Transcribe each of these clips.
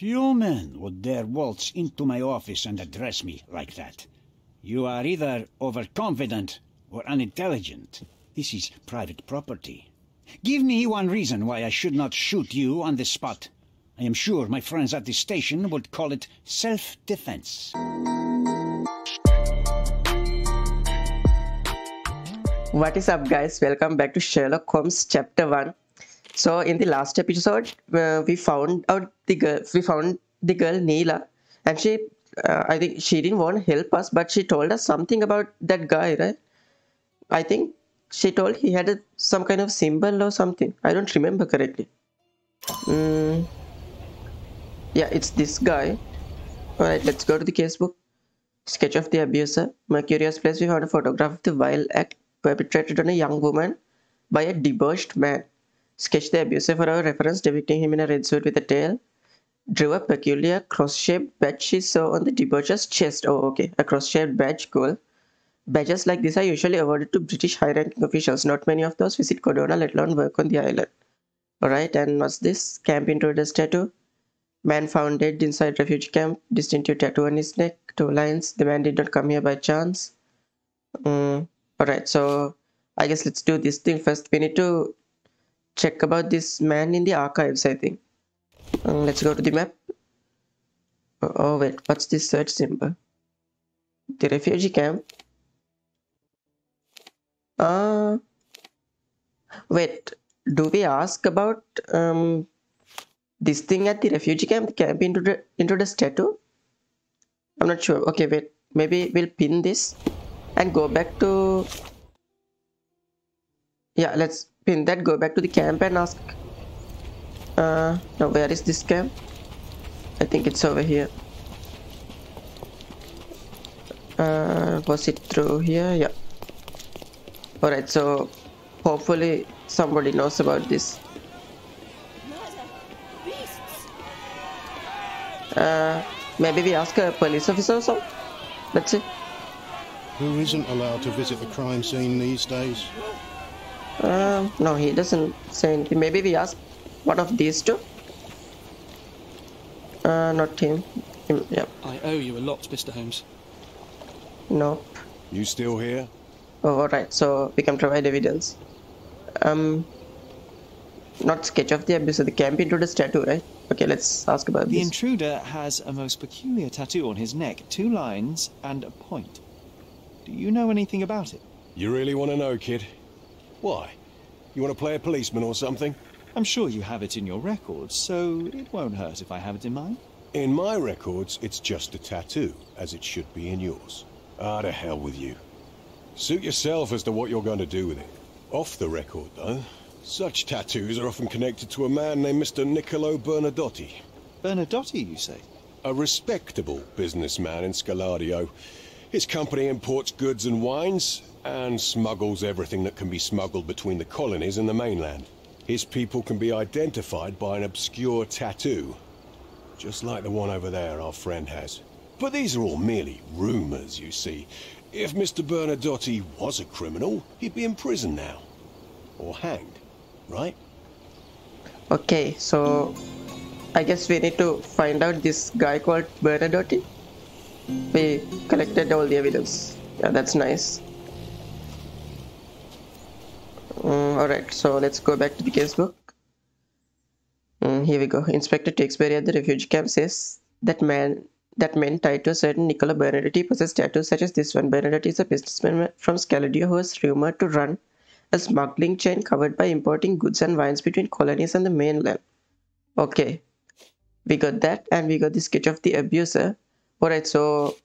Few men would dare waltz into my office and address me like that. You are either overconfident or unintelligent. This is private property. Give me one reason why I should not shoot you on the spot. I am sure my friends at the station would call it self-defense. What is up guys? Welcome back to Sherlock Holmes chapter 1. So in the last episode uh, we found out the girl we found the girl Nayla and she uh, I think she didn't want to help us but she told us something about that guy right? I think she told he had a, some kind of symbol or something. I don't remember correctly. Mm, yeah, it's this guy. Alright, let's go to the casebook. Sketch of the abuser. My curious place we found a photograph of the vile act perpetrated on a young woman by a debauched man. Sketch the abuser for our reference depicting him in a red suit with a tail. Drew a peculiar cross-shaped badge she saw on the debaucher's chest. Oh, okay. A cross-shaped badge, cool. Badges like this are usually awarded to British high-ranking officials. Not many of those visit Cordona, let alone work on the island. Alright, and what's this? Camp intruders tattoo. Man found dead inside refugee camp. Distinctive tattoo on his neck. Two lines. The man did not come here by chance. Mm, Alright, so I guess let's do this thing first. We need to check about this man in the archives, I think. Um, let's go to the map. Oh, oh wait, what's this search symbol? The refugee camp. Uh, wait, do we ask about um, this thing at the refugee camp, camp into the into the statue? I'm not sure. Okay, wait. Maybe we'll pin this and go back to. Yeah, let's pin that. Go back to the camp and ask. Uh, now where is this camp? I think it's over here. Uh, was it through here? Yeah. Alright, so hopefully somebody knows about this. Uh, maybe we ask a police officer or something? Let's see. Who isn't allowed to visit the crime scene these days? Uh, no, he doesn't say anything. Maybe we ask one of these two? Uh, not him. him yeah. I owe you a lot, Mr. Holmes. Nope. You still here? Oh, alright, so we can provide evidence. Um, not sketch of the abuser, the camp into the statue, right? Okay, let's ask about The this. The intruder has a most peculiar tattoo on his neck, two lines and a point. Do you know anything about it? You really want to know, kid? Why? You want to play a policeman or something? I'm sure you have it in your records, so it won't hurt if I have it in mine. In my records, it's just a tattoo, as it should be in yours. Ah, to hell with you. Suit yourself as to what you're going to do with it. Off the record, though, such tattoos are often connected to a man named Mr. Niccolo Bernadotti. Bernadotti, you say? A respectable businessman in Scaladio. His company imports goods and wines, and smuggles everything that can be smuggled between the colonies and the mainland. His people can be identified by an obscure tattoo, just like the one over there our friend has. But these are all merely rumours, you see. If Mr. Bernadotti was a criminal, he'd be in prison now. Or hanged, right? Okay, so I guess we need to find out this guy called Bernadotti. We collected all the evidence. Yeah, that's nice. Mm, Alright, so let's go back to the casebook. Mm, here we go. Inspector Tewksbury at the refugee camp says that man that men tied to a certain Nicola Bernadotti possess tattoos such as this one. Bernadotti is a businessman from Scaladio who is rumored to run a smuggling chain covered by importing goods and wines between colonies and the mainland. Okay, we got that and we got the sketch of the abuser. Alright, so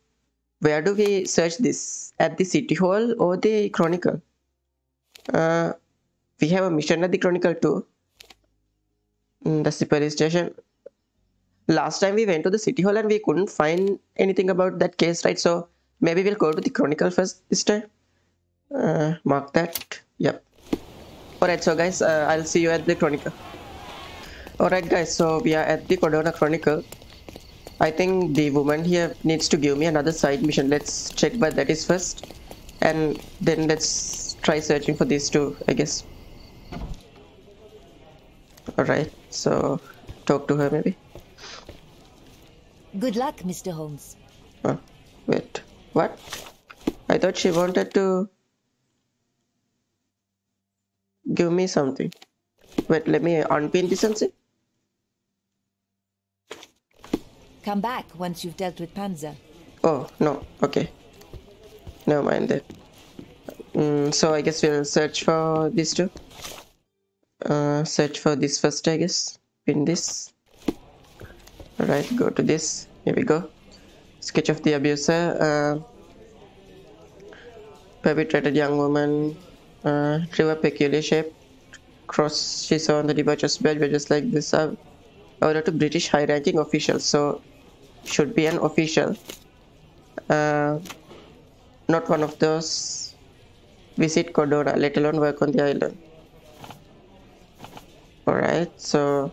where do we search this? At the city hall or the chronicle? Uh, we have a mission at the chronicle too. Mm, that's the police station. Last time we went to the city hall and we couldn't find anything about that case, right? So maybe we'll go to the chronicle first this time. Uh, mark that. Yep. Alright, so guys, uh, I'll see you at the chronicle. Alright guys, so we are at the Cordona Chronicle. I think the woman here needs to give me another side mission. Let's check what that is first. And then let's try searching for these two, I guess. Alright, so talk to her maybe. Good luck, Mr. Holmes. Oh, wait, what? I thought she wanted to give me something. Wait, let me unpin this and see. Come back once you've dealt with Panzer. Oh, no, okay. Never mind that. Mm, so I guess we'll search for these two. Uh, search for this first, I guess. Pin this. Alright, go to this. Here we go. Sketch of the abuser. Uh, perpetrated young woman. Uh, peculiar shape. Cross she saw on the debaucher's bed, but just like this. Uh, order to British high-ranking officials. So, should be an official. Uh, not one of those visit Cordona, let alone work on the island. Alright, so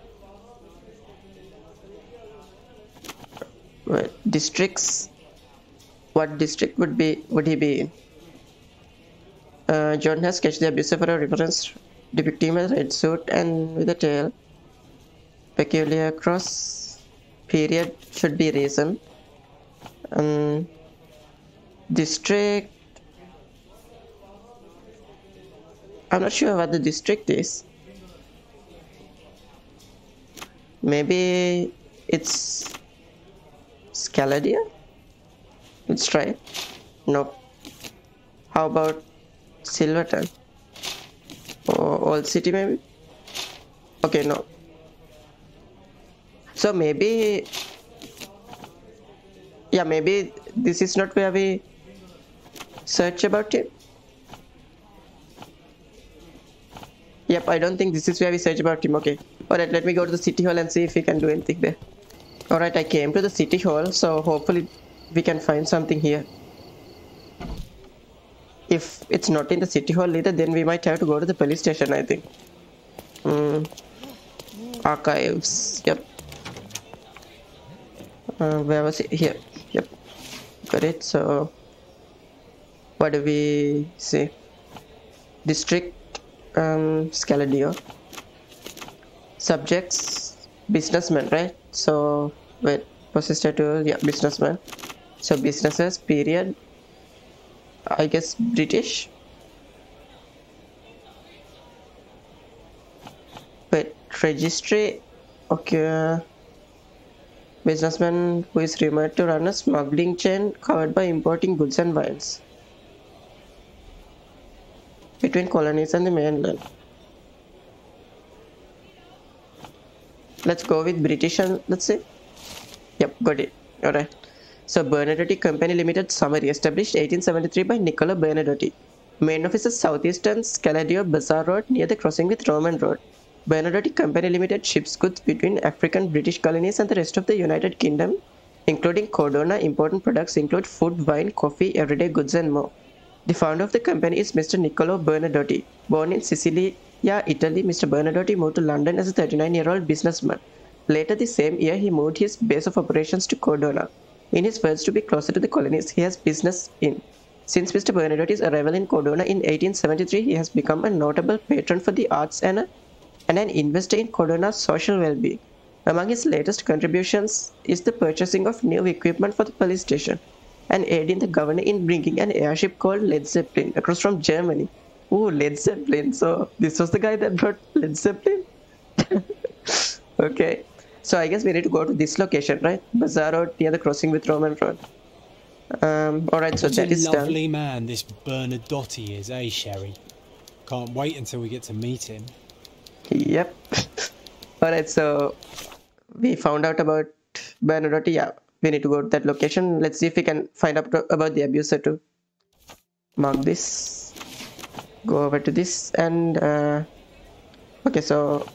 wait, districts. What district would be would he be in? Uh, John has sketched the abuser for a reference depicting as red suit and with a tail. Peculiar cross period should be reason. Um, district I'm not sure what the district is. Maybe it's Scaladia? Let's try. Nope. How about Silverton? Or Old City maybe? Okay, no. So maybe yeah maybe this is not where we search about him Yep, I don't think this is where we search about him. Okay. Alright, let me go to the city hall and see if we can do anything there. Alright, I came to the city hall, so hopefully we can find something here. If it's not in the city hall either, then we might have to go to the police station, I think. Mm. Archives. Yep. Uh, where was it? Here. Yep. Got it. So, what do we see? District um, Scaladio. Subjects, businessman, right? So, wait, possessor to, yeah, businessman. So, businesses, period. I guess British. Wait, registry, okay. Businessman who is rumored to run a smuggling chain covered by importing goods and wines between colonies and the mainland. Let's go with British and let's see. yep, got it. Alright. So Bernadotte Company Limited summary established 1873 by Nicola Bernadotte. Main office is southeastern Scaladio Bazaar Road near the crossing with Roman Road. Bernadotte Company Limited ships goods between African British colonies and the rest of the United Kingdom, including Cordona. Important products include food, wine, coffee, everyday goods, and more. The founder of the company is Mr. Niccolo Bernadotte. Born in Sicilia, Italy, Mr. Bernadotte moved to London as a 39-year-old businessman. Later the same year, he moved his base of operations to Cordona. In his words to be closer to the colonies, he has business in. Since Mr. Bernadotte's arrival in Cordona in 1873, he has become a notable patron for the arts and, a, and an investor in Cordona's social well-being. Among his latest contributions is the purchasing of new equipment for the police station and aiding the governor in bringing an airship called Led Zeppelin across from Germany. Oh, Led Zeppelin. So this was the guy that brought Led Zeppelin? okay. So I guess we need to go to this location, right? Bazaar Road near the crossing with Roman Road. Um, alright, so Such that a lovely man this Bernadotte is, eh, Sherry? Can't wait until we get to meet him. Yep. alright, so we found out about Bernadotte. Yeah, we need to go to that location. Let's see if we can find out about the abuser to Mark this. Go over to this and uh, okay, so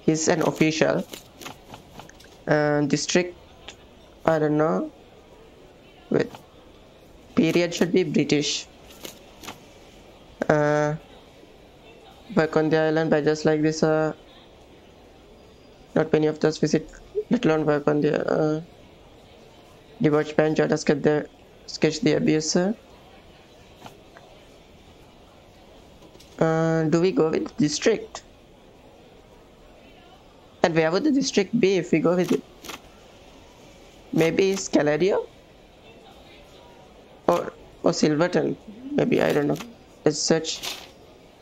he's an official. Uh, district, I don't know. Period should be British. Uh, work on the island by just like this. Uh, not many of us visit, let alone work on the. Uh, the watchman John has cut the sketch the abuser. Uh, do we go with district? And where would the district be if we go with it? maybe Scaladio or or Silverton maybe I don't know let's search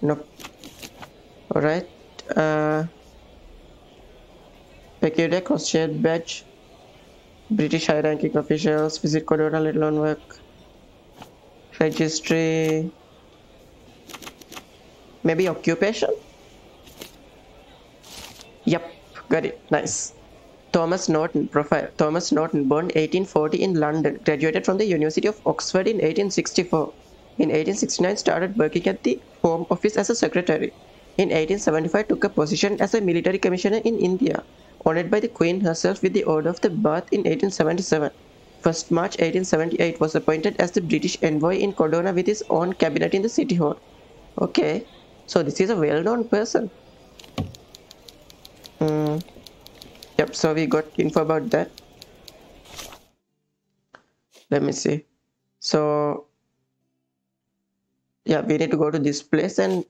nope all right uh peculiar cross-shaped badge British high-ranking officials visit Cordona let alone work registry maybe occupation? Yep got it. Nice. Thomas Norton profile Thomas Norton born 1840 in London graduated from the University of Oxford in 1864 in 1869 started working at the Home Office as a secretary. In 1875 took a position as a military commissioner in India honored by the Queen herself with the Order of the Bath in 1877 1st March 1878 was appointed as the British envoy in Cordona with his own cabinet in the city hall. Okay so this is a well-known person. Hmm. yep so we got info about that. Let me see. So yeah we need to go to this place and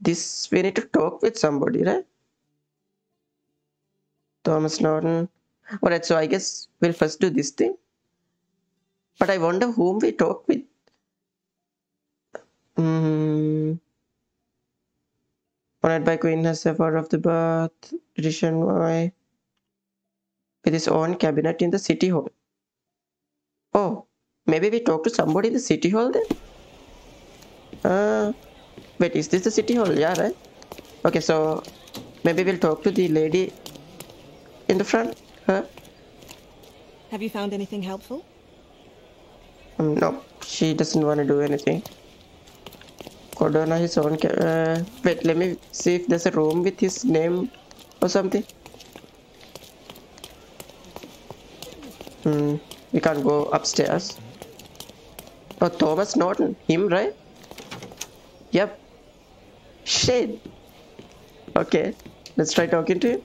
this we need to talk with somebody right thomas norton all right so i guess we'll first do this thing but i wonder whom we talk with Hmm. honored by queen herself out of the bath edition y with his own cabinet in the city hall oh maybe we talk to somebody in the city hall then uh, wait, is this the city hall? Yeah, right? Okay, so maybe we'll talk to the lady in the front. Huh? Have you found anything helpful? Um, no, she doesn't want to do anything. Cordona his own. Uh, wait, let me see if there's a room with his name or something. Hmm, we can't go upstairs. Oh, Thomas Norton, him, right? Yep. Shit. Okay, let's try talking to him.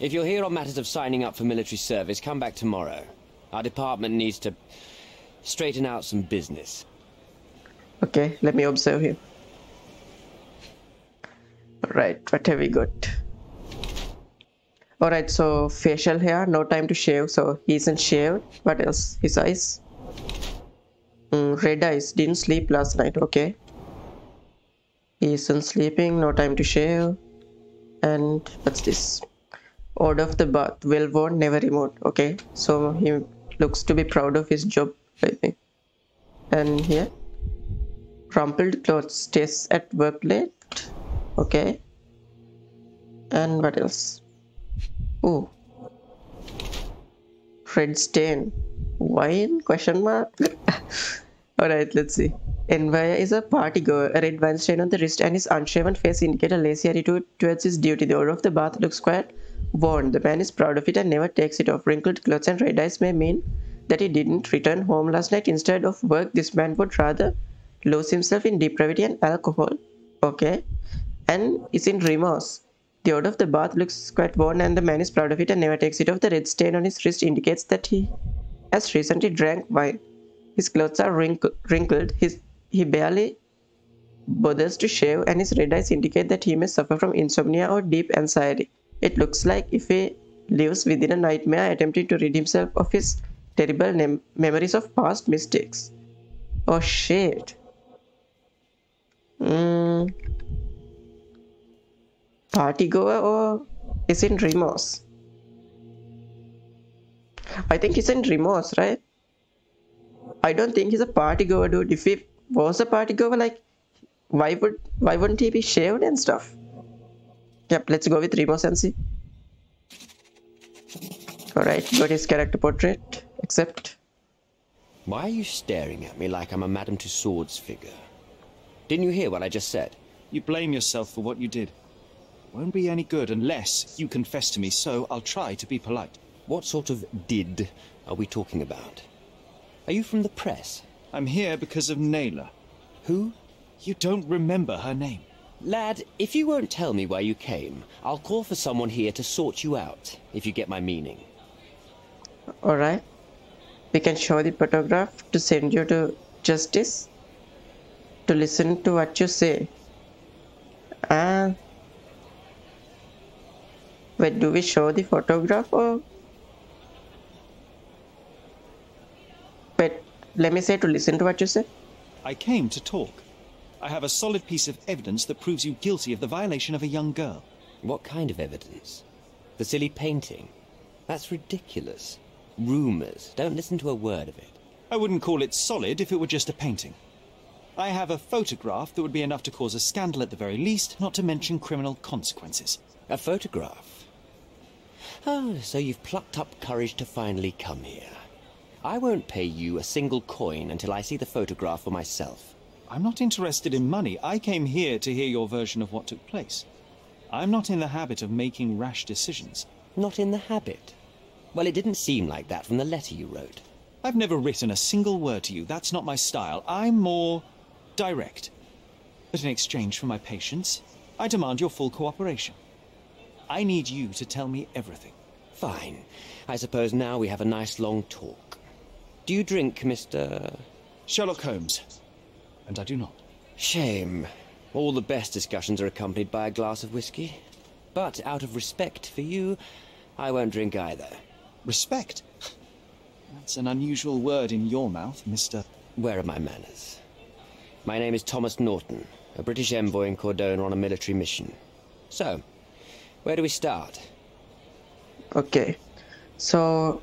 If you're here on matters of signing up for military service, come back tomorrow. Our department needs to straighten out some business. Okay, let me observe him. Alright, what have we got? Alright, so facial hair, no time to shave, so he isn't shaved. What else? His eyes? Mm, red eyes, didn't sleep last night, okay. He isn't sleeping, no time to shave. And what's this? Order of the bath, well worn, never removed. Okay, so he looks to be proud of his job, I think. And here, rumpled clothes, stays at work late. Okay. And what else? Oh, red stain. Wine? Question mark. Alright, let's see. Envia is a party goer. A red wine stain on the wrist and his unshaven face indicate a lazy attitude towards his duty. The order of the bath looks quite worn. The man is proud of it and never takes it off. Wrinkled clothes and red eyes may mean that he didn't return home last night. Instead of work, this man would rather lose himself in depravity and alcohol. Okay. And is in remorse. The odor of the bath looks quite worn and the man is proud of it and never takes it off. The red stain on his wrist indicates that he has recently drank wine. His clothes are wrinkle- wrinkled. His, he barely bothers to shave and his red eyes indicate that he may suffer from insomnia or deep anxiety. It looks like if he lives within a nightmare attempting to rid himself of his terrible memories of past mistakes. Oh shit. Mm. Party goer or is in remorse? I think he's in remorse, right? I don't think he's a party goer, dude. If he was a party goer, like, why would why wouldn't he be shaved and stuff? Yep, let's go with remorse and see. Alright, got his character portrait. Accept. Why are you staring at me like I'm a Madame Tussauds figure? Didn't you hear what I just said? You blame yourself for what you did. Won't be any good unless you confess to me, so I'll try to be polite. What sort of did are we talking about? Are you from the press? I'm here because of Nayla. Who? You don't remember her name. Lad, if you won't tell me where you came, I'll call for someone here to sort you out, if you get my meaning. Alright. We can show the photograph to send you to justice, to listen to what you say. And. Wait, do we show the photograph or. Wait, let me say to listen to what you say? I came to talk. I have a solid piece of evidence that proves you guilty of the violation of a young girl. What kind of evidence? The silly painting? That's ridiculous. Rumours. Don't listen to a word of it. I wouldn't call it solid if it were just a painting. I have a photograph that would be enough to cause a scandal at the very least, not to mention criminal consequences. A photograph? Oh, so you've plucked up courage to finally come here. I won't pay you a single coin until I see the photograph for myself. I'm not interested in money. I came here to hear your version of what took place. I'm not in the habit of making rash decisions. Not in the habit? Well, it didn't seem like that from the letter you wrote. I've never written a single word to you. That's not my style. I'm more direct. But in exchange for my patience, I demand your full cooperation. I need you to tell me everything. Fine. I suppose now we have a nice long talk. Do you drink, Mr. Sherlock Holmes? And I do not. Shame. All the best discussions are accompanied by a glass of whiskey. But out of respect for you, I won't drink either. Respect? That's an unusual word in your mouth, Mr. Where are my manners? My name is Thomas Norton, a British envoy in Cordona on a military mission. So, where do we start? Okay. So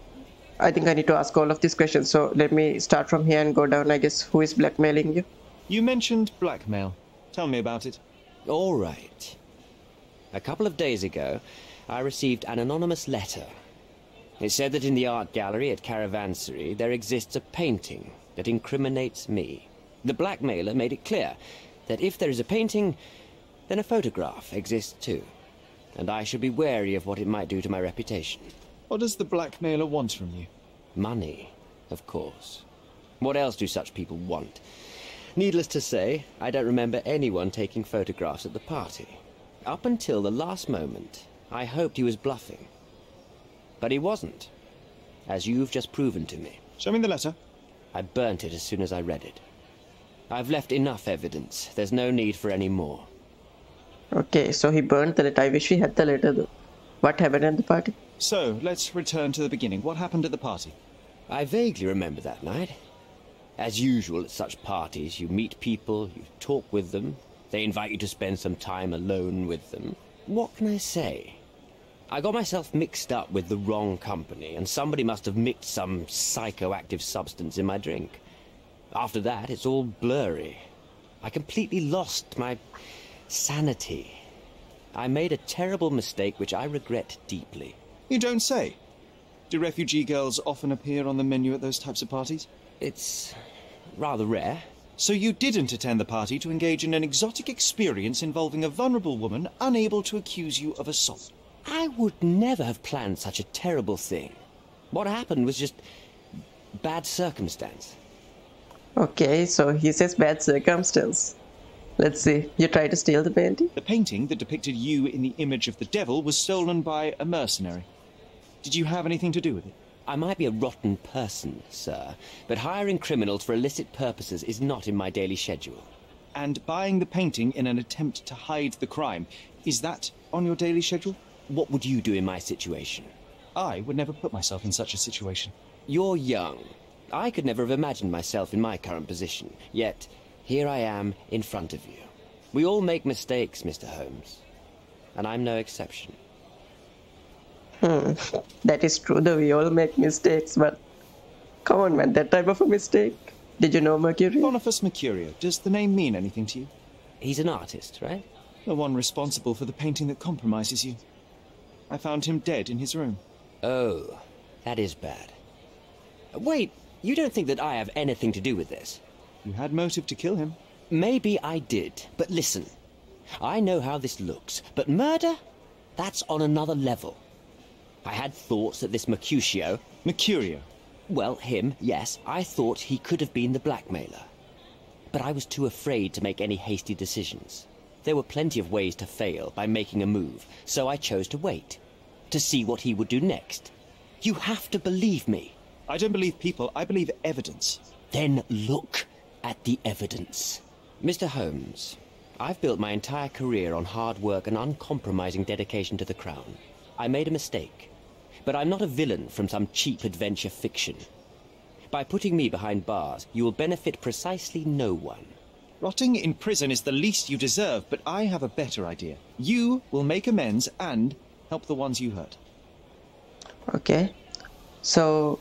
I think I need to ask all of these questions. So let me start from here and go down. I guess who is blackmailing you? You mentioned blackmail. Tell me about it. All right. A couple of days ago, I received an anonymous letter. It said that in the art gallery at Caravansary there exists a painting that incriminates me. The blackmailer made it clear that if there is a painting, then a photograph exists too. And I should be wary of what it might do to my reputation. What does the blackmailer want from you? Money, of course. What else do such people want? Needless to say, I don't remember anyone taking photographs at the party. Up until the last moment, I hoped he was bluffing. But he wasn't, as you've just proven to me. Show me the letter. I burnt it as soon as I read it. I've left enough evidence. There's no need for any more. Okay, so he burned the letter. I wish we had the letter though. What happened at the party? So, let's return to the beginning. What happened at the party? I vaguely remember that night. As usual at such parties, you meet people, you talk with them, they invite you to spend some time alone with them. What can I say? I got myself mixed up with the wrong company, and somebody must have mixed some psychoactive substance in my drink. After that, it's all blurry. I completely lost my sanity. I made a terrible mistake which I regret deeply. You don't say. Do refugee girls often appear on the menu at those types of parties? It's rather rare. So you didn't attend the party to engage in an exotic experience involving a vulnerable woman unable to accuse you of assault? I would never have planned such a terrible thing. What happened was just bad circumstance. Okay, so he says bad circumstance. Let's see. You tried to steal the painting? The painting that depicted you in the image of the devil was stolen by a mercenary. Did you have anything to do with it? I might be a rotten person, sir, but hiring criminals for illicit purposes is not in my daily schedule. And buying the painting in an attempt to hide the crime, is that on your daily schedule? What would you do in my situation? I would never put myself in such a situation. You're young. I could never have imagined myself in my current position, yet here I am in front of you. We all make mistakes, Mr. Holmes, and I'm no exception. Hmm, that is true, though we all make mistakes, but come on, man, that type of a mistake. Did you know Mercurio? Boniface Mercurio. Does the name mean anything to you? He's an artist, right? The one responsible for the painting that compromises you. I found him dead in his room. Oh, that is bad. Wait, you don't think that I have anything to do with this? You had motive to kill him. Maybe I did, but listen. I know how this looks, but murder? That's on another level. I had thoughts that this Mercutio... Mercurio? Well, him, yes. I thought he could have been the blackmailer. But I was too afraid to make any hasty decisions. There were plenty of ways to fail by making a move, so I chose to wait. To see what he would do next. You have to believe me. I don't believe people, I believe evidence. Then look at the evidence. Mr. Holmes, I've built my entire career on hard work and uncompromising dedication to the Crown. I made a mistake, but I'm not a villain from some cheap adventure fiction. By putting me behind bars, you will benefit precisely no one. Rotting in prison is the least you deserve, but I have a better idea. You will make amends and help the ones you hurt. Okay. So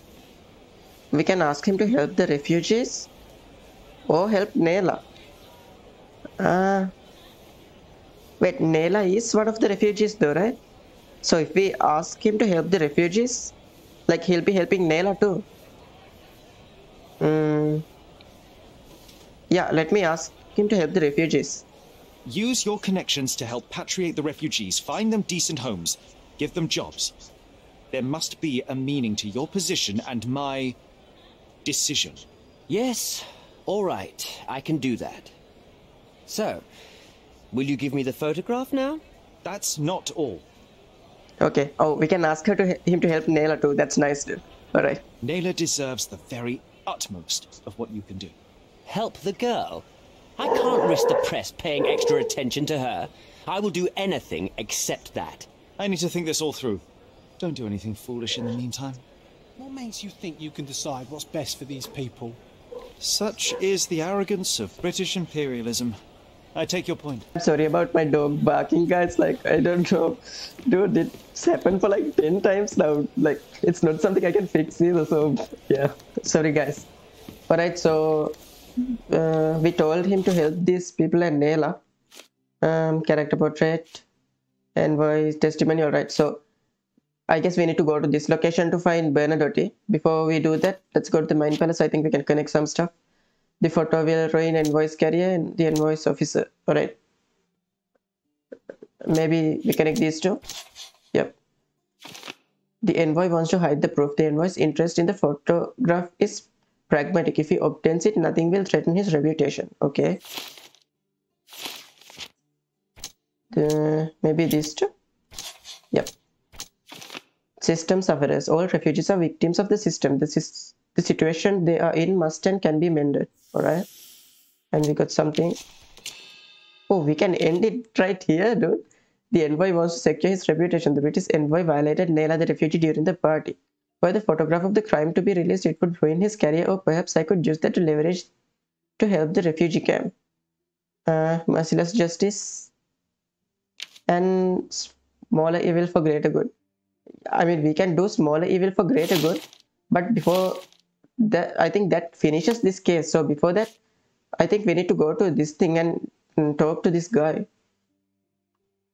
we can ask him to help the refugees or help Nayla. Ah. wait, Nayla is one of the refugees though, right? So if we ask him to help the refugees, like he'll be helping Nayla too. Mm. Yeah, let me ask him to help the refugees. Use your connections to help patriate the refugees, find them decent homes, give them jobs. There must be a meaning to your position and my decision. Yes, all right, I can do that. So, will you give me the photograph now? That's not all. Okay. Oh, we can ask her to him to help Nayla too. That's nice, dude. All right. Nayla deserves the very utmost of what you can do. Help the girl? I can't risk the press paying extra attention to her. I will do anything except that. I need to think this all through. Don't do anything foolish in the meantime. What makes you think you can decide what's best for these people? Such is the arrogance of British imperialism. I take your point. I'm sorry about my dog barking, guys. Like, I don't know. Dude, it's happened for like 10 times now. Like, it's not something I can fix either. So, yeah. Sorry, guys. Alright, so uh, we told him to help these people and Nayla. Um, character portrait, envoy, testimony. Alright, so I guess we need to go to this location to find Bernadotte. Before we do that, let's go to the Mind Palace. I think we can connect some stuff. The photo will ruin envoy's carrier and the envoy's officer. Alright. Maybe we connect these two. Yep. The envoy wants to hide the proof. The envoy's interest in the photograph is pragmatic. If he obtains it, nothing will threaten his reputation. Okay. The, maybe these two. Yep system sufferers. All refugees are victims of the system. The situation they are in must and can be mended. Alright. And we got something. Oh, we can end it right here, dude. The envoy wants to secure his reputation. The British envoy violated Nayla the refugee during the party. Were the photograph of the crime to be released, it would ruin his career, or perhaps I could use that to leverage to help the refugee camp. Uh, merciless justice and smaller evil for greater good. I mean, we can do smaller evil for greater good, but before that, I think that finishes this case. So before that, I think we need to go to this thing and, and talk to this guy.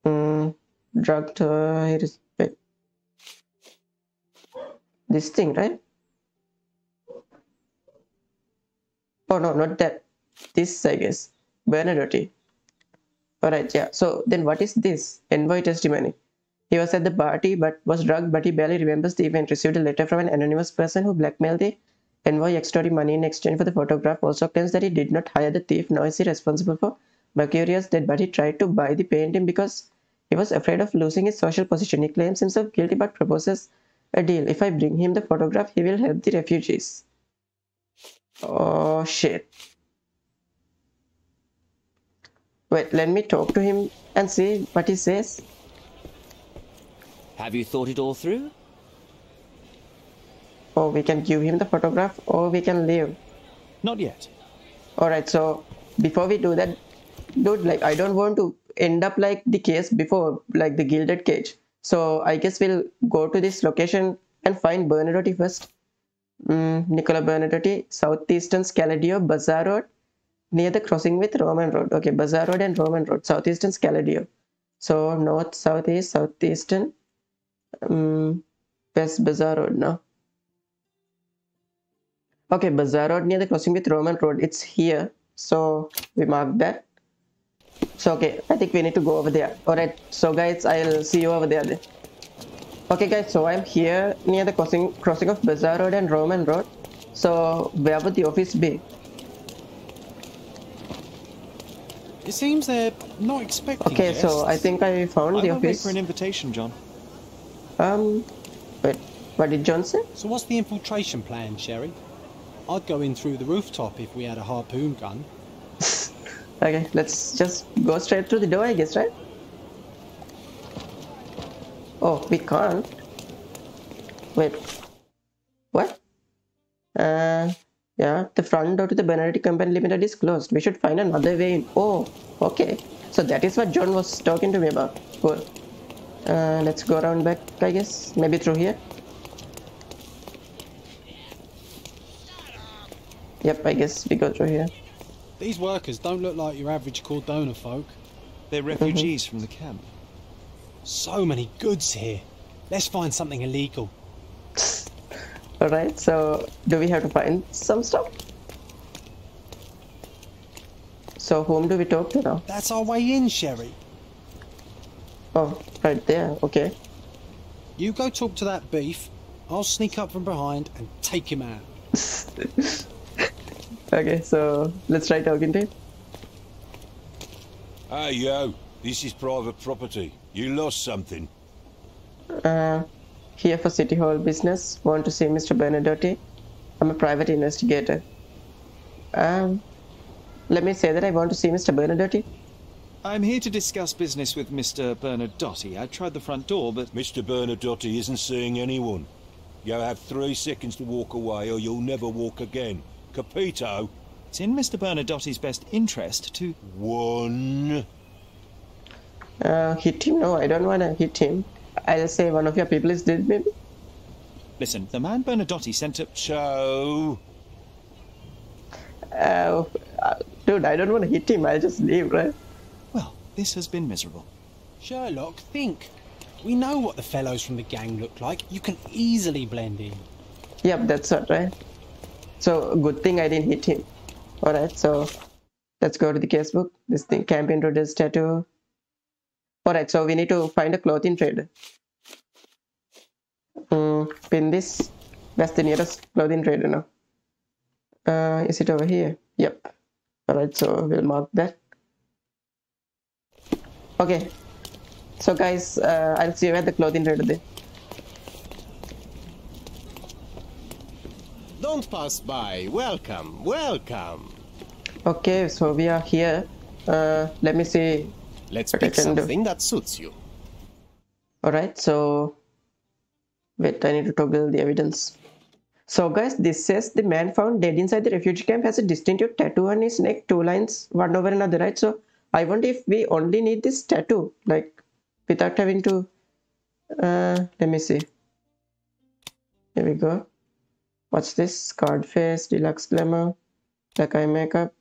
Mm, drug, is, wait. This thing, right? Oh no, not that. This, I guess. Bernadotte. Alright, yeah. So then what is this? Envoy testimony. He was at the party but was drugged, but he barely remembers the event. Received a letter from an anonymous person who blackmailed the envoy extorting money in exchange for the photograph. Also claims that he did not hire the thief, nor is he responsible for Mercurio's death, but he tried to buy the painting because he was afraid of losing his social position. He claims himself guilty but proposes a deal. If I bring him the photograph, he will help the refugees. Oh shit. Wait, let me talk to him and see what he says. Have you thought it all through? Or oh, we can give him the photograph or we can leave. Not yet. Alright, so before we do that, dude, like I don't want to end up like the case before, like the gilded cage. So I guess we'll go to this location and find Bernadotte first. Mm, Nicola Bernadotte, Southeastern Scaladio, Bazaar Road, near the crossing with Roman Road. Okay, Bazaar Road and Roman Road, Southeastern Scaladio. So north, southeast, southeastern, um, West Bazaar Road now. Okay, Bazaar Road near the crossing with Roman Road. It's here. So we mark that. So okay, I think we need to go over there. Alright, so guys, I'll see you over there then. Okay guys, so I'm here near the crossing crossing of Bazaar Road and Roman Road. So where would the office be? It seems they're not expecting Okay, guests. so I think I found I the office. for an invitation, John. Um, wait, what did Johnson? So what's the infiltration plan, Sherry? I'd go in through the rooftop if we had a harpoon gun. Okay, let's just go straight through the door, I guess, right? Oh, we can't. Wait. What? Uh, yeah, the front door to the Benedetti Company Limited is closed. We should find another way in. Oh, okay. So that is what John was talking to me about. Cool. Uh, let's go around back, I guess. Maybe through here. Yep, I guess we got through here. These workers don't look like your average Cordona folk. They're mm-hmm. refugees from the camp. So many goods here. Let's find something illegal. Alright, so do we have to find some stuff? So whom do we talk to now? That's our way in, Sherry. Oh, right there, okay. You go talk to that beef. I'll sneak up from behind and take him out. Okay, so let's try talking to him. Hey, yo. This is private property. You lost something. Uh, here for City Hall business. Want to see Mr. Bernadotti? I'm a private investigator. Um, let me say that I want to see Mr. Bernadotti. I'm here to discuss business with Mr. Bernadotti. I tried the front door, but... Mr. Bernadotti isn't seeing anyone. You have three seconds to walk away or you'll never walk again. Capito? It's in Mr. Bernadotti's best interest to... One. Uh, hit him? No, I don't want to hit him. I'll say one of your people is dead, maybe. Listen, the man Bernadotti sent up So... Uh, uh, dude, I don't want to hit him. I'll just leave, right? Well, this has been miserable. Sherlock, think. We know what the fellows from the gang look like. You can easily blend in. Yep, that's what, right? So, good thing I didn't hit him. Alright, so let's go to the casebook. This thing, camp introduce tattoo. Alright, so we need to find a clothing trader. Mm, pin this. That's the nearest clothing trader now. Uh, is it over here? Yep. Alright, so we'll mark that. Okay. So guys, uh, I'll see you at the clothing trader then. Don't pass by. Welcome, welcome. Okay, so we are here. Uh, let me see. Let's pick can do. something that suits you. Alright, so wait, I need to toggle the evidence. So guys, this says the man found dead inside the refugee camp has a distinctive tattoo on his neck, two lines, one over another, right? So I wonder if we only need this tattoo, like without having to uh let me see. Here we go. What's this? Card face, deluxe glamour, eye makeup,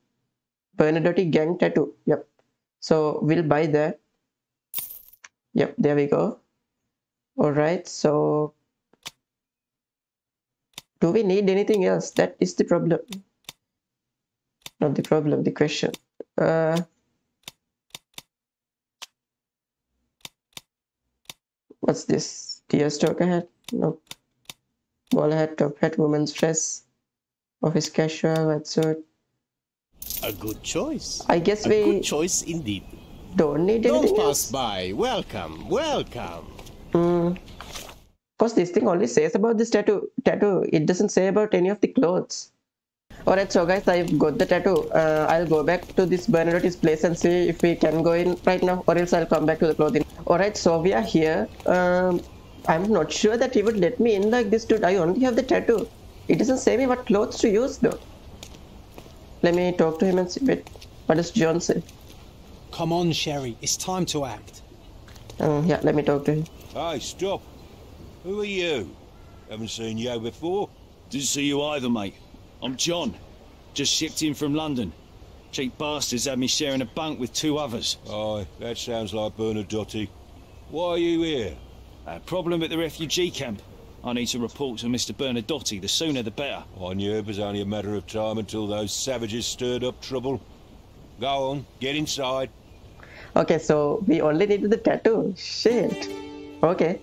Bernadotti gang tattoo. Yep. So we'll buy that. Yep, there we go. All right, so do we need anything else? That is the problem. Not the problem, the question. Uh, what's this? Deer stalker hat? Nope. Ball hat, top hat, woman's dress, office casual, white suit. A good choice. I guess A we good choice indeed. don't need Don't anything pass else. by. Welcome, welcome. Mm. Cause this thing only says about this tattoo. Tattoo. It doesn't say about any of the clothes. Alright, so guys, I've got the tattoo. Uh, I'll go back to this Bernadotte's place and see if we can go in right now, or else I'll come back to the clothing. Alright, so we are here. Um, I'm not sure that he would let me in like this, dude. I only have the tattoo. It doesn't say me what clothes to use, though. Let me talk to him and see. Wait, what does John say? Come on, Sherry. It's time to act. Um, yeah, let me talk to him. Hey, stop. Who are you? Haven't seen you before. Didn't see you either, mate. I'm John. Just shipped in from London. Cheap bastards had me sharing a bunk with two others. Aye, that sounds like Bernadotti. Why are you here? A problem at the refugee camp. I need to report to Mr. Bernadotti. The sooner the better. I knew it was only a matter of time until those savages stirred up trouble. Go on, get inside. Okay, so we only needed the tattoo. Shit. Okay.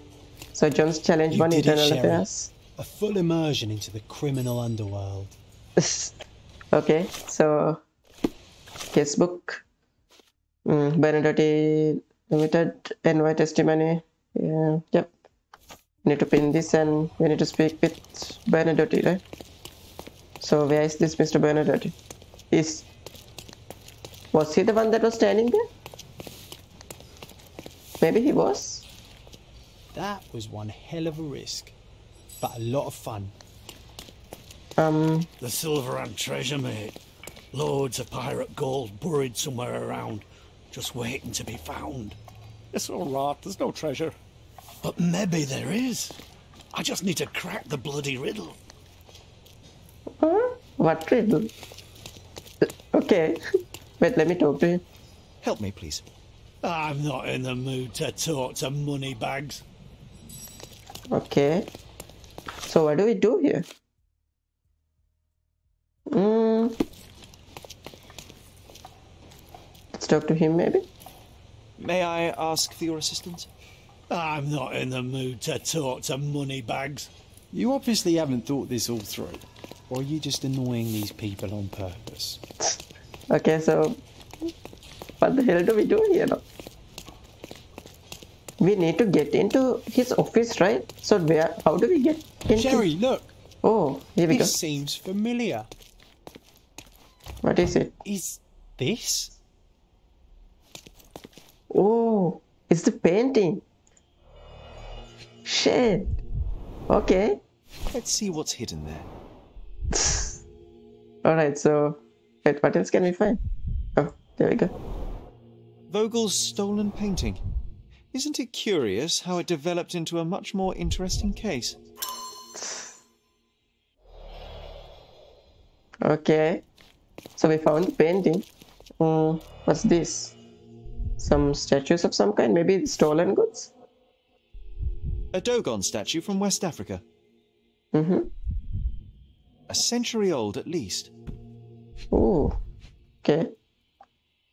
So John's challenge You one did it, internal affairs. A full immersion into the criminal underworld. okay, so casebook. Mm, Bernadotti Limited NY testimony. Yeah, yep. Need to pin this and we need to speak with Bernadotti, right? So where is this Mr. Bernadotti? Is was he the one that was standing there? Maybe he was. That was one hell of a risk, but a lot of fun. Um, The silver and treasure, mate. Loads of pirate gold buried somewhere around, just waiting to be found. It's all right. There's no treasure. But maybe there is. I just need to crack the bloody riddle. huh? What riddle? Okay. Wait, let me talk to him. Help me, please. I'm not in the mood to talk to money bags. Okay. So what do we do here? Hmm. Let's talk to him maybe. May I ask for your assistance? I'm not in the mood to talk to money bags. You obviously haven't thought this all through. Or are you just annoying these people on purpose? Okay, so what the hell do we do here now? We need to get into his office, right? So where? How do we get into? Jerry, look. Oh, here we This go. seems familiar. What is it? Is this? Oh, it's the painting. Shit. Okay. Let's see what's hidden there. Alright, so wait, what else can we find? Oh, there we go. Vogel's stolen painting. Isn't it curious how it developed into a much more interesting case? Okay. So we found the painting. Mm, what's this? Some statues of some kind? Maybe stolen goods? A Dogon statue from West Africa. Mm-hmm. A century old at least. Ooh. Okay.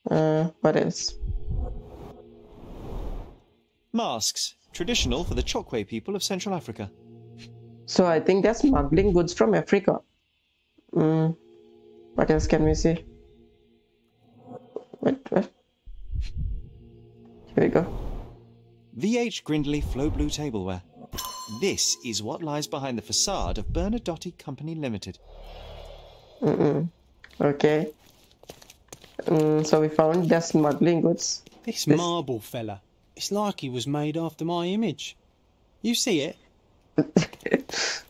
Uh, what else? Masks, traditional for the Chokwe people of Central Africa. So I think they're smuggling goods from Africa. Mm. What else can we see? Here we go. VH Grindley Flow Blue Tableware. This is what lies behind the facade of Bernadotte Company Limited. Mm-mm. Okay. Mm, so we found they're smuggling goods. This, This- marble fella. It's like he was made after my image. You see it?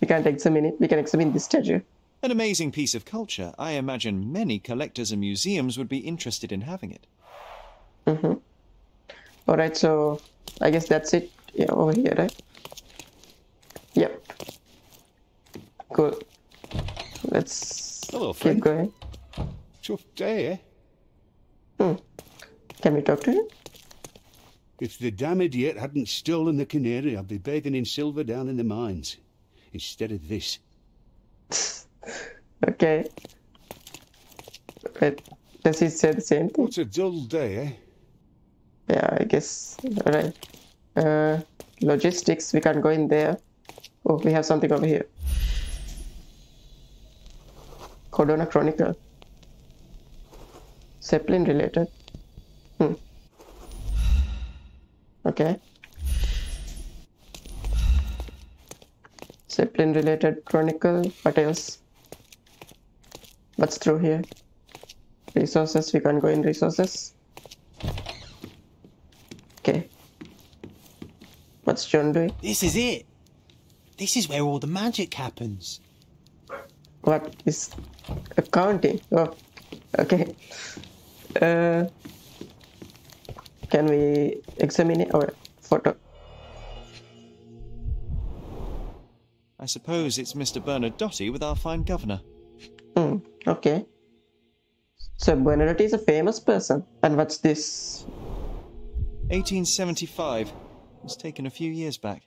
We can't examine it. We can examine this statue. An amazing piece of culture. I imagine many collectors and museums would be interested in having it. Mm-hmm. All right. So I guess that's it. Yeah, over here, right? Yep. Cool. Let's Hello, keep friend. going. Tough day, eh? Hmm. Can we talk to him? If the damn idiot hadn't stolen the canary, I'd be bathing in silver down in the mines. Instead of this. Okay. Wait, does he say the same thing? What a dull day, eh? Yeah, I guess. All right. Uh, logistics. We can't go in there. Oh, we have something over here. Cordona Chronicle. Zeppelin related. Hmm. Okay. Zeppelin related chronicle. What else? What's through here? Resources. We can't go in resources. Okay. What's John doing? This is it. This is where all the magic happens. What is accounting? Oh, okay. Uh, can we examine it? Or photo? I suppose it's Mr. Bernadotte with our fine governor. Hmm. Okay. So Bernadotte is a famous person. And what's this? 1875. was taken a few years back.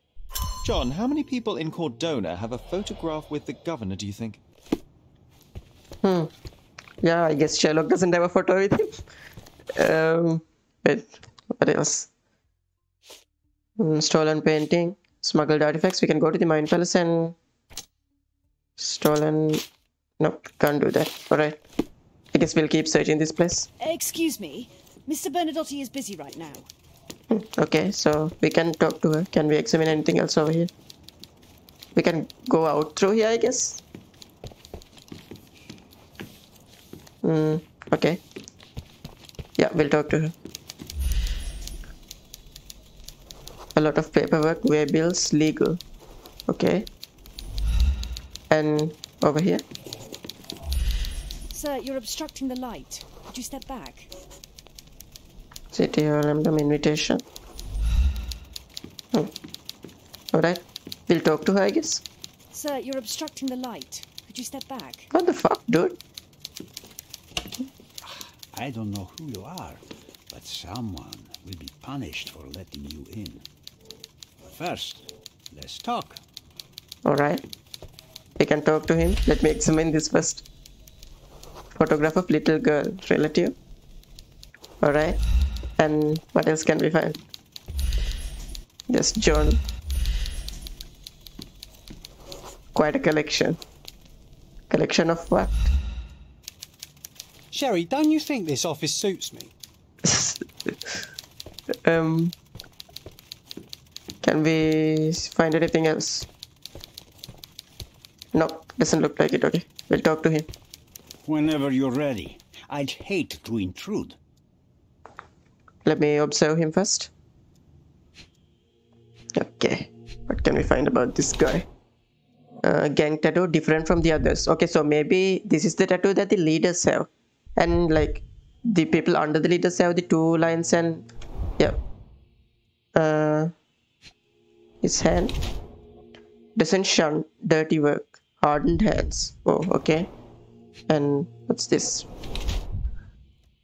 John, how many people in Cordona have a photograph with the governor, do you think? Hmm. Yeah, I guess Sherlock doesn't have a photo with him. Um, wait, what else? Hmm, stolen painting, smuggled artifacts. We can go to the Mind Palace and stolen. No, can't do that. All right. I guess we'll keep searching this place. Excuse me, Mr. Bernadotte is busy right now. Okay, so we can talk to her. Can we examine anything else over here? We can go out through here, I guess. Hmm. Okay. Yeah, we'll talk to her. A lot of paperwork, way bills, legal. Okay. And over here. Sir, you're obstructing the light. Could you step back? City Hall Emblem invitation. Hmm. Alright. We'll talk to her, I guess. Sir, you're obstructing the light. Could you step back? What the fuck, dude? I don't know who you are, but someone will be punished for letting you in. First, let's talk. Alright. We can talk to him. Let me examine this first. Photograph of little girl. Relative. Alright. And what else can we find? Just John. Quite a collection. Collection of what? Sherry, don't you think this office suits me? um. Can we find anything else? Nope, doesn't look like it. Okay, we'll talk to him. Whenever you're ready. I'd hate to intrude. Let me observe him first. Okay, what can we find about this guy? Uh, gang tattoo different from the others. Okay, so maybe this is the tattoo that the leaders have, and like the people under the leaders have the two lines and yeah. Uh, his hand doesn't shun dirty work, hardened hands. Oh, okay. And what's this?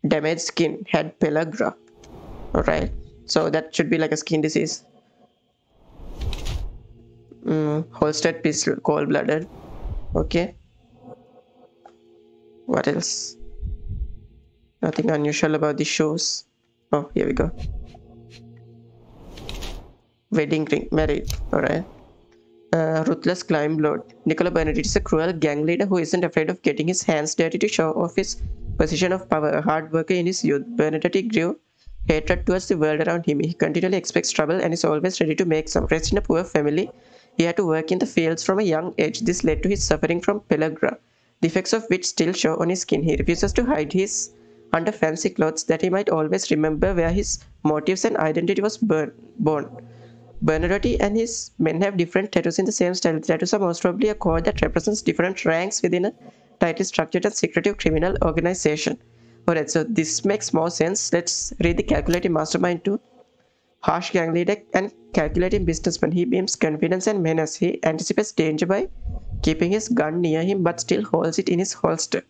Damaged skin, had pellagra. Alright, so that should be like a skin disease. Mm, holstered pistol, cold blooded. Okay. What else? Nothing unusual about the shoes. Oh, here we go. Wedding ring, married. Alright. Uh, ruthless crime lord. Niccolo Bernardotti is a cruel gang leader who isn't afraid of getting his hands dirty to show off his position of power. A hard worker in his youth, Bernardini grew hatred towards the world around him. He continually expects trouble and is always ready to make some. Raised in a poor family, he had to work in the fields from a young age. This led to his suffering from pellagra, the effects of which still show on his skin. He refuses to hide his under fancy clothes that he might always remember where his motives and identity was born. Bernardotti and his men have different tattoos in the same style. The tattoos are most probably a code that represents different ranks within a tightly structured and secretive criminal organization. Alright, so this makes more sense. Let's read the calculating mastermind too. Harsh gang leader and calculating businessman. He beams confidence and menace. He anticipates danger by keeping his gun near him but still holds it in his holster.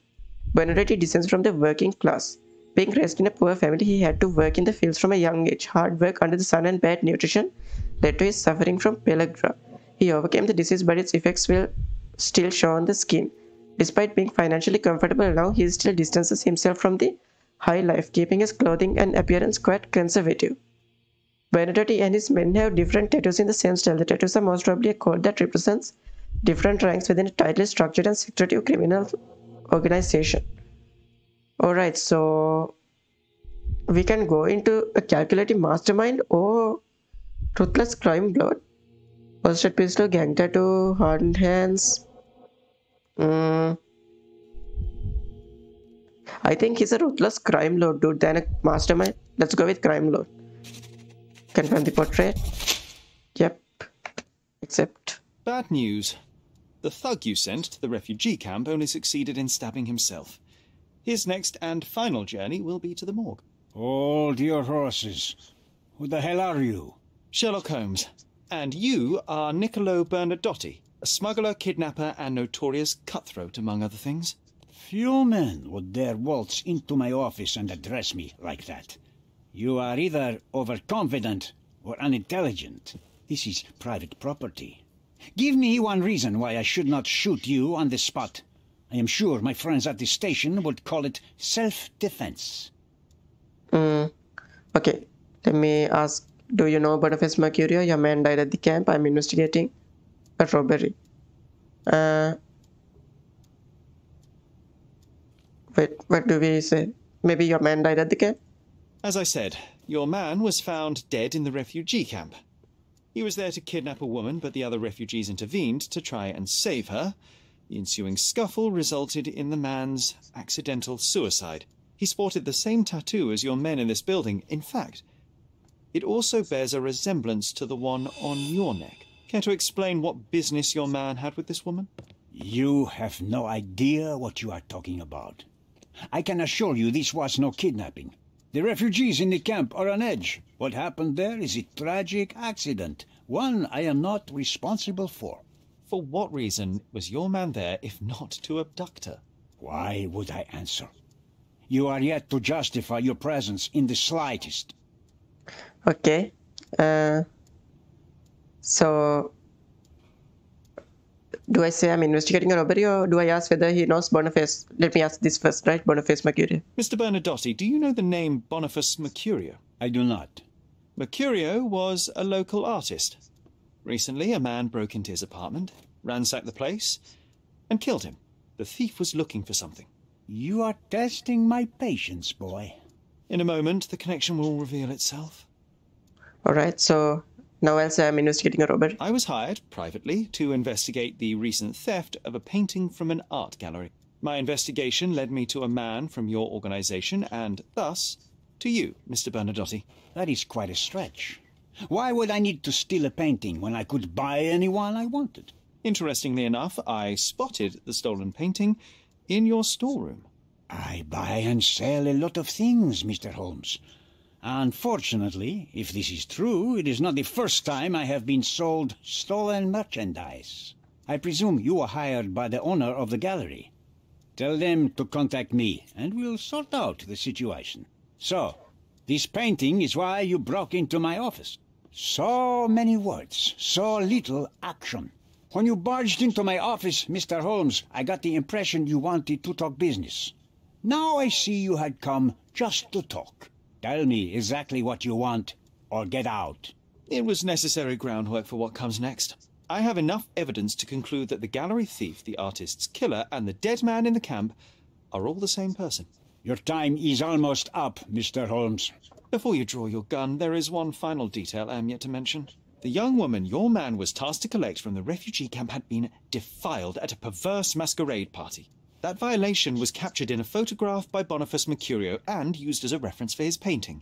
Bernardotti descends from the working class. Being raised in a poor family, he had to work in the fields from a young age. Hard work under the sun and bad nutrition led to his suffering from pellagra. He overcame the disease, but its effects will still show on the skin. Despite being financially comfortable now, he still distances himself from the high life, keeping his clothing and appearance quite conservative. Bernardotti and his men have different tattoos in the same style. The tattoos are most probably a code that represents different ranks within a tightly structured and secretive criminal organization. Alright, so we can go into a calculating mastermind or Ruthless crime lord. Posted pistol, gang tattoo, hardened hands. Mm. I think he's a ruthless crime lord, dude, than a mastermind. Let's go with crime lord. Confirm the portrait. Yep. Except. Bad news. The thug you sent to the refugee camp only succeeded in stabbing himself. His next and final journey will be to the morgue. Hold your horses. Who the hell are you? Sherlock Holmes. And you are Niccolo Bernardotti, a smuggler, kidnapper, and notorious cutthroat, among other things. Few men would dare waltz into my office and address me like that. You are either overconfident or unintelligent. This is private property. Give me one reason why I should not shoot you on the spot. I am sure my friends at the station would call it self-defense. Mm. Okay, let me ask do you know about Boniface Mercurio? Your man died at the camp. I'm investigating a robbery. Uh, wait, what do we say? Maybe your man died at the camp? As I said, your man was found dead in the refugee camp. He was there to kidnap a woman, but the other refugees intervened to try and save her. The ensuing scuffle resulted in the man's accidental suicide. He sported the same tattoo as your men in this building. In fact, it also bears a resemblance to the one on your neck. Care to explain what business your man had with this woman? You have no idea what you are talking about. I can assure you this was no kidnapping. The refugees in the camp are on edge. What happened there is a tragic accident, one I am not responsible for. For what reason was your man there if not to abduct her? Why would I answer? You are yet to justify your presence in the slightest. Okay. Uh, so, do I say I'm investigating a robbery or do I ask whether he knows Boniface? Let me ask this first, right? Boniface Mercurio. Mr. Bernadotti, do you know the name Boniface Mercurio? I do not. Mercurio was a local artist. Recently, a man broke into his apartment, ransacked the place, and killed him. The thief was looking for something. You are testing my patience, boy. In a moment, the connection will reveal itself. Alright, so now I'll say I'm investigating a robbery. I was hired, privately, to investigate the recent theft of a painting from an art gallery. My investigation led me to a man from your organization, and thus, to you, Mr. Bernadotti. That is quite a stretch. Why would I need to steal a painting when I could buy any one I wanted? Interestingly enough, I spotted the stolen painting in your storeroom. I buy and sell a lot of things, Mr. Holmes. Unfortunately, if this is true, it is not the first time I have been sold stolen merchandise. I presume you were hired by the owner of the gallery. Tell them to contact me, and we'll sort out the situation. So, this painting is why you broke into my office. So many words, so little action. When you barged into my office, Mr. Holmes, I got the impression you wanted to talk business. Now I see you had come just to talk. Tell me exactly what you want, or get out. It was necessary groundwork for what comes next. I have enough evidence to conclude that the gallery thief, the artist's killer, and the dead man in the camp are all the same person. Your time is almost up, Mr. Holmes. Before you draw your gun, there is one final detail I am yet to mention. The young woman your man was tasked to collect from the refugee camp had been defiled at a perverse masquerade party. That violation was captured in a photograph by Boniface Mercurio and used as a reference for his painting.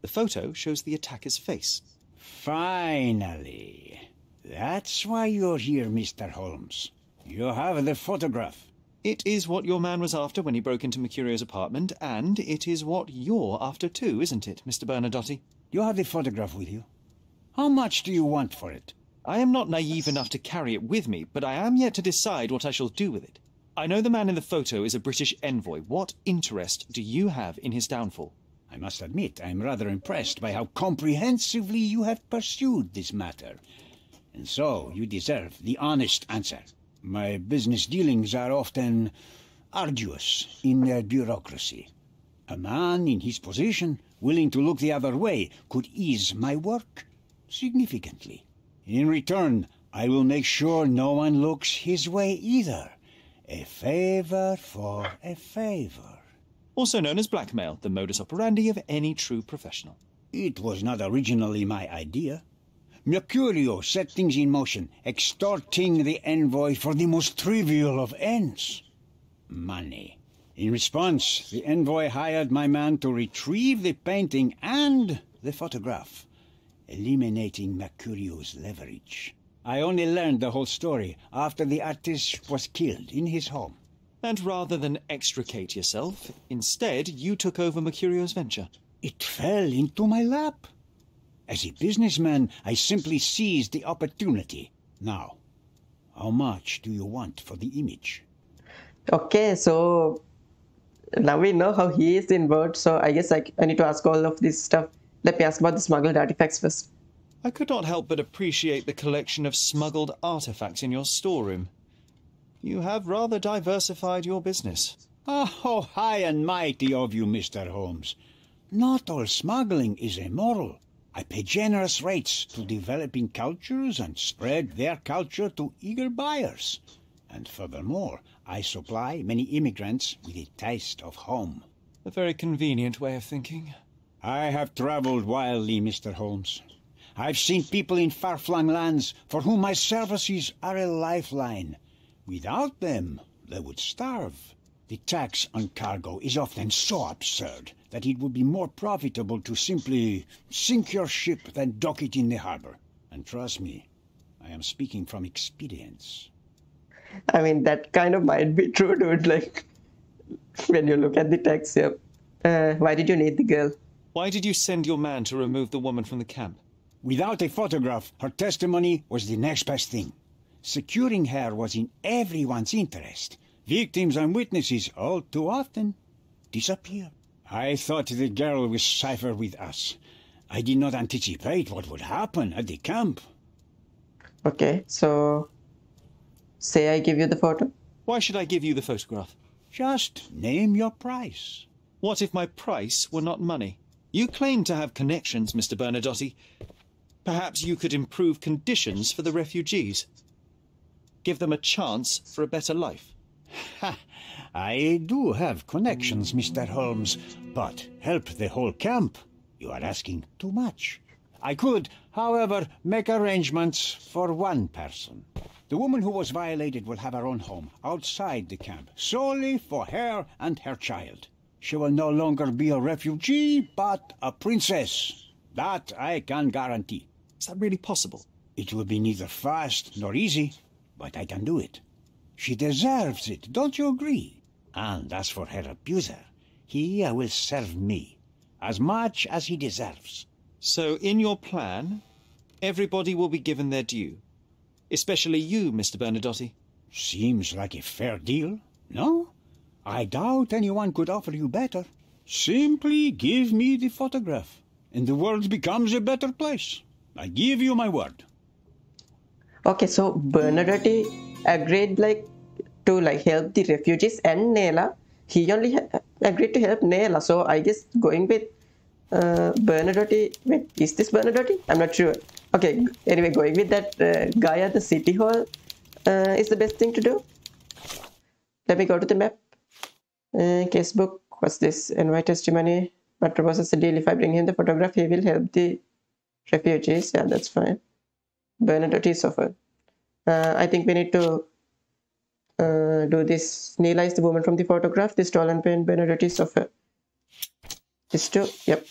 The photo shows the attacker's face. Finally. That's why you're here, Mr. Holmes. You have the photograph. It is what your man was after when he broke into Mercurio's apartment, and it is what you're after too, isn't it, Mr. Bernadotti? You have the photograph with you? How much do you want for it? I am not naive enough to carry it with me, but I am yet to decide what I shall do with it. I know the man in the photo is a British envoy. What interest do you have in his downfall? I must admit, I am rather impressed by how comprehensively you have pursued this matter. And so, you deserve the honest answer. My business dealings are often arduous in their bureaucracy. A man in his position, willing to look the other way, could ease my work significantly. In return, I will make sure no one looks his way either. A favor for a favor. Also known as blackmail, the modus operandi of any true professional. It was not originally my idea. Mercurio set things in motion, extorting the envoy for the most trivial of ends money. In response, the envoy hired my man to retrieve the painting and the photograph eliminating Mercurio's leverage. I only learned the whole story after the artist was killed in his home. And rather than extricate yourself, instead you took over Mercurio's venture. It fell into my lap. As a businessman, I simply seized the opportunity. Now, how much do you want for the image? Okay, so now we know how he is involved, so I guess I, I need to ask all of this stuff let me ask about the smuggled artifacts first. I could not help but appreciate the collection of smuggled artifacts in your storeroom. You have rather diversified your business. Oh, how high and mighty of you, Mr. Holmes. Not all smuggling is immoral. I pay generous rates to developing cultures and spread their culture to eager buyers. And furthermore, I supply many immigrants with a taste of home. A very convenient way of thinking. I have traveled wildly, Mr. Holmes. I've seen people in far-flung lands for whom my services are a lifeline. Without them, they would starve. The tax on cargo is often so absurd that it would be more profitable to simply sink your ship than dock it in the harbor. And trust me, I am speaking from experience. I mean, that kind of might be true, dude. Like, when you look at the text here. Uh, why did you need the girl? Why did you send your man to remove the woman from the camp? Without a photograph, her testimony was the next best thing. Securing her was in everyone's interest. Victims and witnesses all too often disappear. I thought the girl was safer with us. I did not anticipate what would happen at the camp. Okay, so say I give you the photo. Why should I give you the photograph? Just name your price. What if my price were not money? You claim to have connections, Mr. Bernadotti. Perhaps you could improve conditions for the refugees. Give them a chance for a better life. Ha! I do have connections, Mr. Holmes, but help the whole camp? You are asking too much. I could, however, make arrangements for one person. The woman who was violated will have her own home outside the camp, solely for her and her child. She will no longer be a refugee, but a princess. That I can guarantee. Is that really possible? It will be neither fast nor easy, but I can do it. She deserves it, don't you agree? And as for her abuser, he will serve me, as much as he deserves. So, in your plan, everybody will be given their due. Especially you, Mr. Bernadotti. Seems like a fair deal, no? I doubt anyone could offer you better. Simply give me the photograph, and the world becomes a better place. I give you my word. Okay, so Bernadotti agreed like to like help the refugees and Nayla. He only agreed to help Nayla. So I guess going with uh, Bernadotti. Wait, is this Bernadotti? I'm not sure. Okay, anyway, going with that uh, guy at the city hall uh, is the best thing to do. Let me go to the map. Uh, casebook. What's this? Invite testimony. But proposes a deal. If I bring him the photograph, he will help the refugees. Yeah, that's fine. Bernadotti suffered. Uh, I think we need to uh, do this. Nayla is the woman from the photograph. The stolen pen Bernadotti suffered. This two. Yep.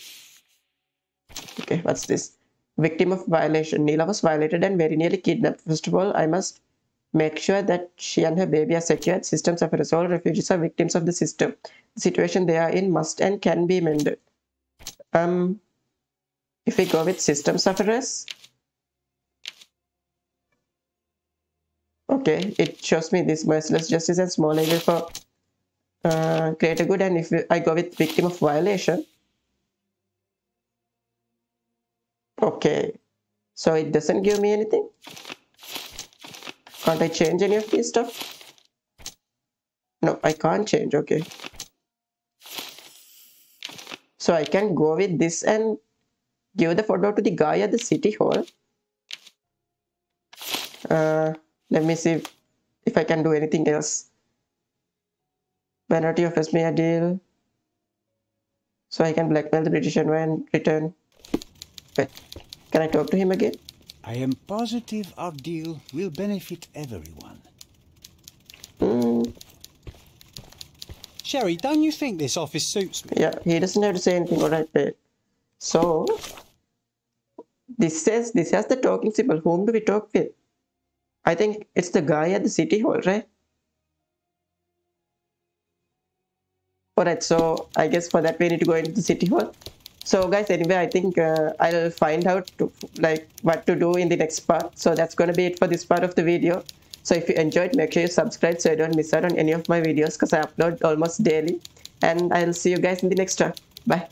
Okay, what's this? Victim of violation. Nayla was violated and very nearly kidnapped. First of all, I must make sure that she and her baby are secured. Systems are resolved. Refugees are victims of the system. The situation they are in must and can be mended. Um, if we go with system sufferers, okay, it shows me this merciless justice and small evil for uh, greater good. And if I go with victim of violation, okay, so it doesn't give me anything. Can't I change any of these stuff? No, I can't change, okay. So I can go with this and give the photo to the guy at the city hall. Uh, let me see if, if I can do anything else. Vanity offers me a deal. So I can blackmail the British and return. Wait, can I talk to him again? I am positive our deal will benefit everyone. Mm, Sherry, don't you think this office suits me? yeah, he doesn't have to say anything, alright. So, this says, this has the talking symbol. Whom do we talk with? I think it's the guy at the city hall, right? Alright, so I guess for that we need to go into the city hall. So guys, anyway, I think uh, I'll find out to, like what to do in the next part. So that's gonna be it for this part of the video. So if you enjoyed, make sure you subscribe so you don't miss out on any of my videos because I upload almost daily. And I'll see you guys in the next one. Bye.